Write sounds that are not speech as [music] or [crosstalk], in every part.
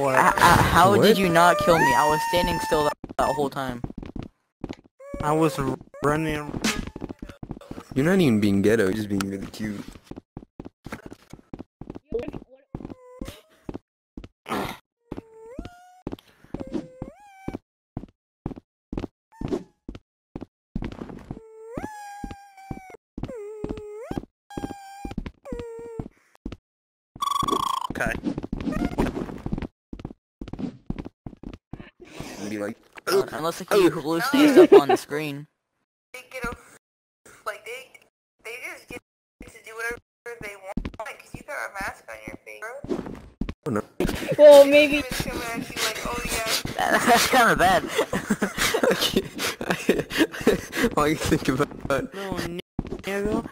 confused. Or Uh, uh, how What? did you not kill me? I was standing still that, that whole time. I was running. You're not even being ghetto, you're just being really cute. Okay. Like, Uh, unless like you hallucinate stuff on the screen. [laughs] they get a, like they they just get to do whatever they want because you got a mask on your face, bro. [laughs] Well, maybe. It's coming at you like, oh yeah, That- That's kind of bad. I can't, all I can think about No, nigga.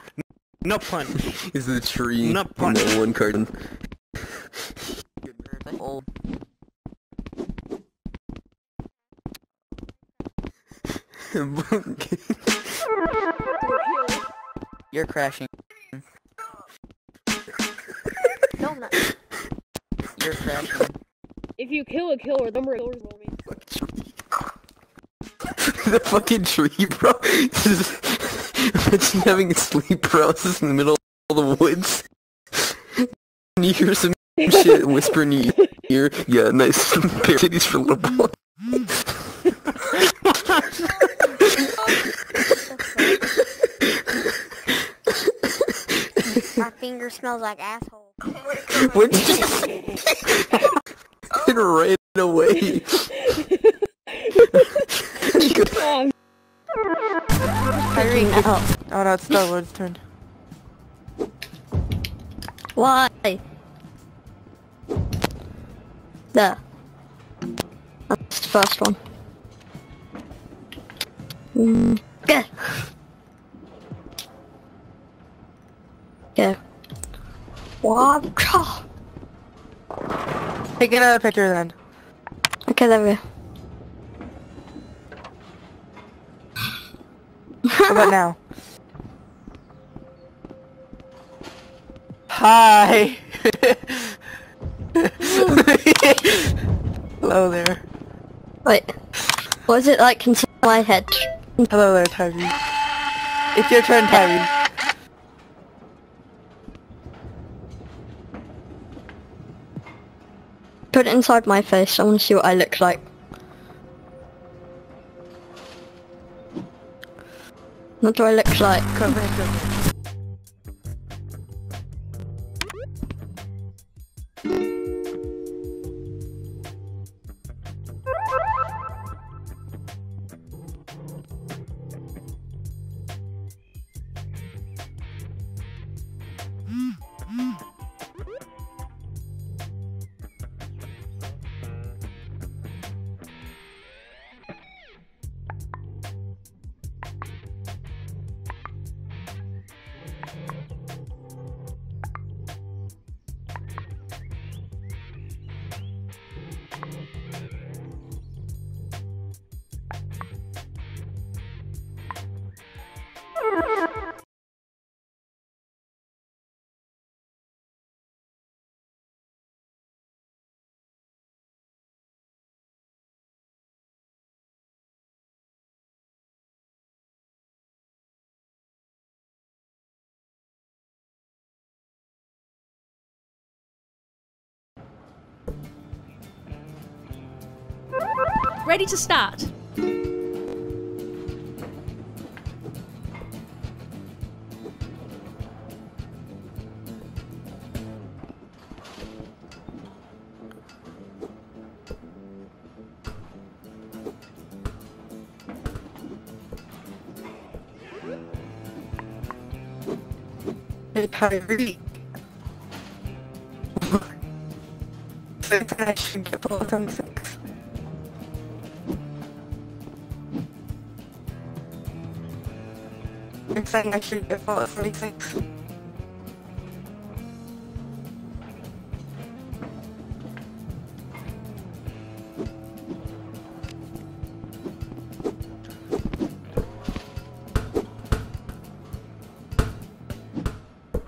No pun. is the tree No pun. that one carton. oh, [laughs] you're crashing. No, I'm not. You're crashing. If you kill a killer, the number of killers will me. the fucking tree, bro. [laughs] Imagine having a sleep paralysis in the middle of the woods. And [laughs] you hear some shit whisper in your ear. Yeah, nice pair of titties for little boy. My smells like asshole. [laughs] oh my god. What did you say? It ran away. You could- Kyrie, oh, oh no, it's Starlord's turn. Why? There. That's the first one. Mm. Go. Wow. Take another picture then. Okay, there we go. How about now? Hi! Hello there. Wait. What is it like inside my head? Hello there, Tyree. It's your turn, Tyree. Put it inside my face. I want to see what I look like. What do I look like? Cover it. Ready to start. Hey. Think I should get both. Saying I should get Fallout 76?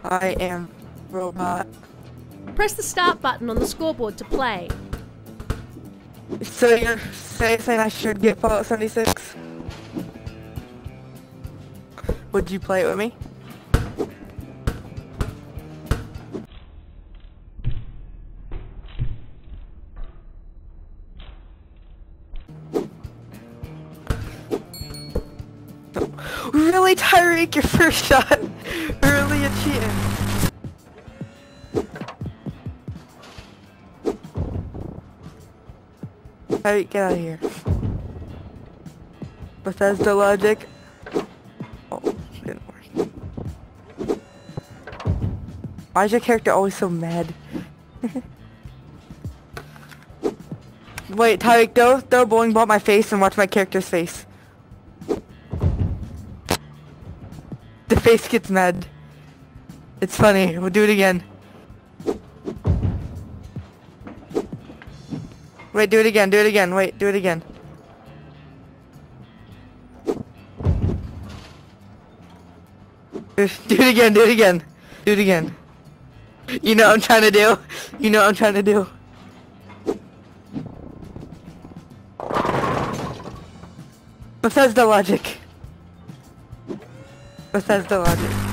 I am robot. Press the start button on the scoreboard to play. So you're saying I should get Fallout 76? Would you play it with me? Really, Tyreek, your first shot? Really a cheating? Tyreek, get out of here. Bethesda logic. Why is your character always so mad? [laughs] Wait, Tyreek, throw, throw a bowling ball at my face and watch my character's face. The face gets mad. It's funny. We'll do it again. Wait, do it again. Do it again. Wait, do it again. Do [laughs] do it again. Do it again. Do it again. You know what I'm trying to do? You know what I'm trying to do? Bethesda logic. Bethesda logic.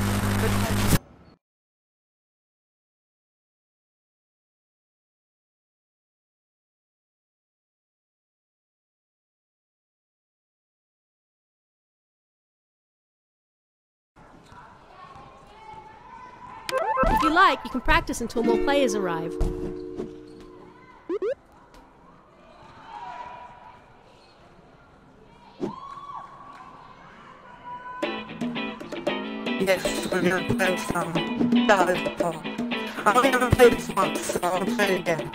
Like, you can practice until more players arrive. Yes, we're gonna play some Dodgeball. I only haven't played this once, so gonna play it again.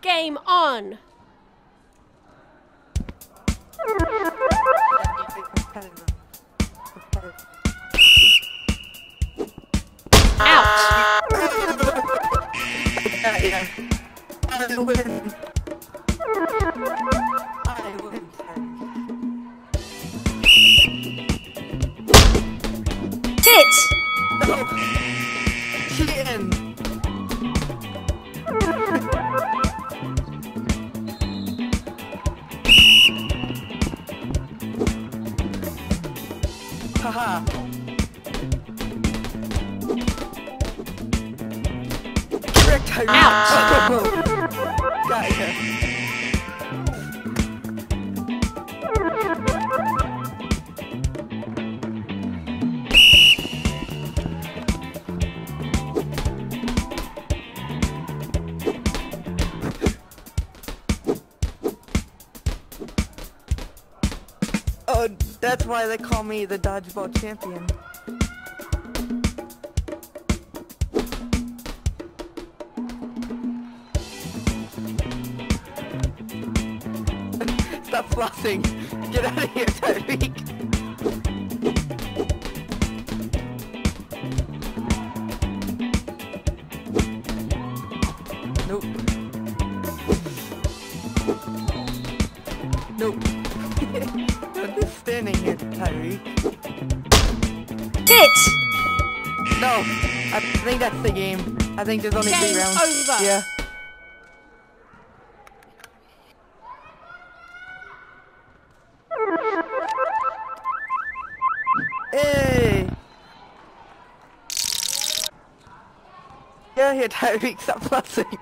Game on! Yeah. I win. I win. Cheating. Haha. Ouch. Gotcha. Oh, that's why they call me the dodgeball champion. Stop flossing. Get out of here, Tyreek. Nope. Nope. [laughs] I'm just standing here, Tyreek. Hit! No, I think that's the game. I think there's only three Game rounds. over. Yeah. Out of here, Tyreek. Stop fussing.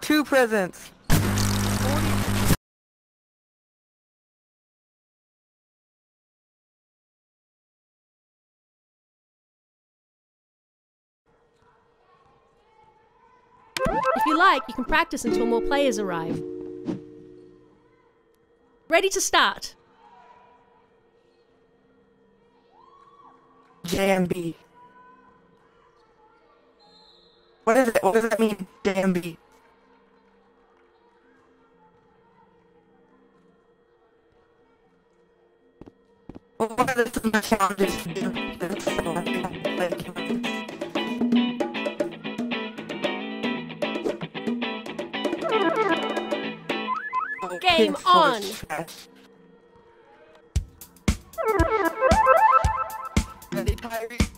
Two presents. If you like, you can practice until more players arrive. Ready to start. JMB. What is it? What does that mean, JMB? Well, what are the challenges to do? That's so I think I can play the game. Game kids full of on. Ready, Tyree?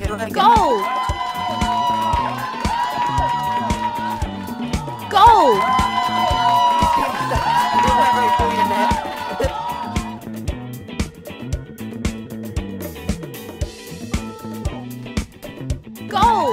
Get like Go! Go! Go!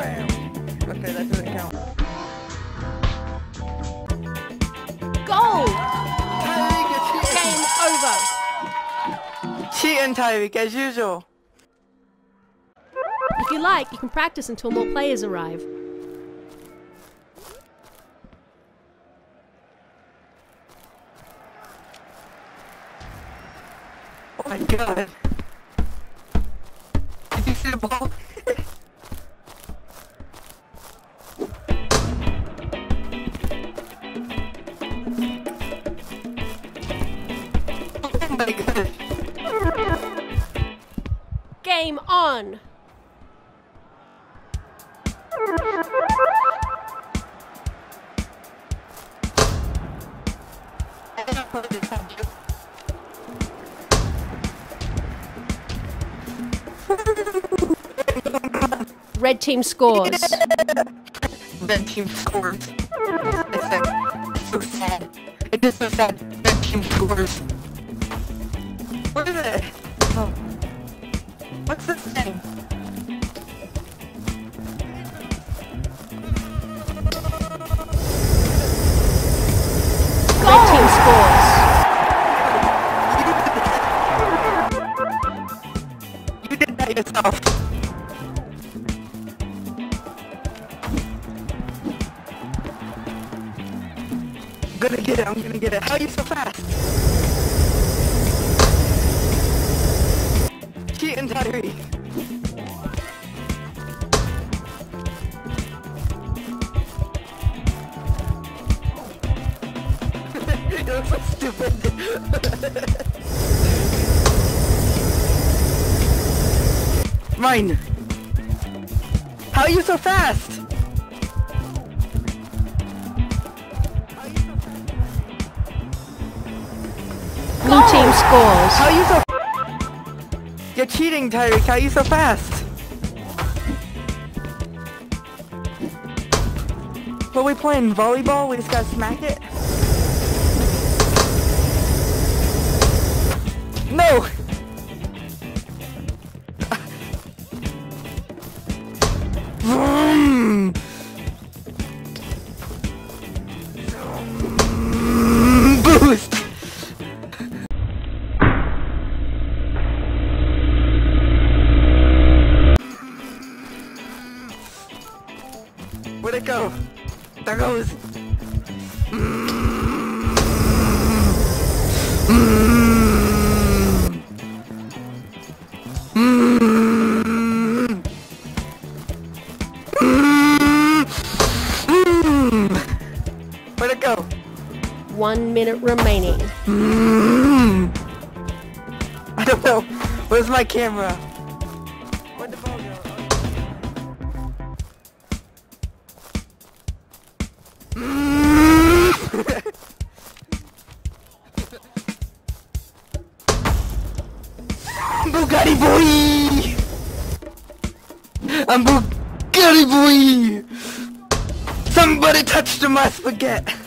Wham! Okay, that doesn't count. Go! Tyreek, you're cheating! Game over! Cheating, Tyreek, as usual. If you like, you can practice until more players arrive. Oh my god. My [laughs] god. Game on! Red team scores. Red team scores. It's so sad. It is so sad. Red team scores. What is it? Oh. What's this thing? Red team scores. You did that yourself. I'm gonna get it, I'm gonna get it. How are you so fast? Cheating Tyree. you look so stupid. Mine. How are you so fast? Blue team scores. How are you so? You're cheating, Tyreek. How are you so fast? What are we playing? Volleyball? We just gotta smack it? Minute remaining. Mm-hmm. I don't know. Where's my camera? Where'd? Mm-hmm. [laughs] Bugatti boy! I'm Bugatti boy! Somebody touched my spaghetti!